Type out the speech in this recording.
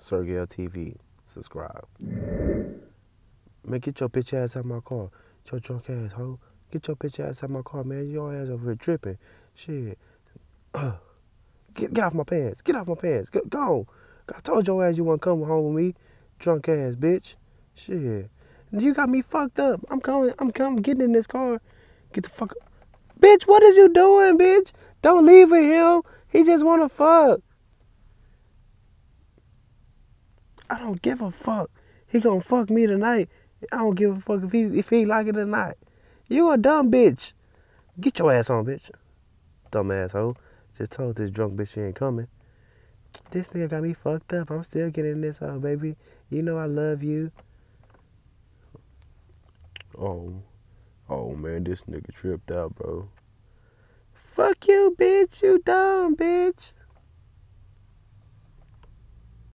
Sirguel TV. Subscribe. Man, get your bitch ass out my car. Get Your drunk ass hoe. Get your bitch ass out my car, man. Your ass over here tripping. Shit. get, get off my pants. Get off my pants. Go, go. I told your ass you want to come home with me. Drunk ass bitch. Shit. You got me fucked up. I'm coming. I'm coming. Getting in this car. Get the fuck. up. Bitch, what is you doing, bitch? Don't leave with him. He just wanna fuck. I don't give a fuck. He gonna fuck me tonight. I don't give a fuck if he if he like it or not. You a dumb bitch. Get your ass on, bitch. Dumb asshole. Just told this drunk bitch she ain't coming. This nigga got me fucked up. I'm still getting this out, baby. You know I love you. Oh. Oh man, this nigga tripped out, bro. Fuck you, bitch. You dumb, bitch.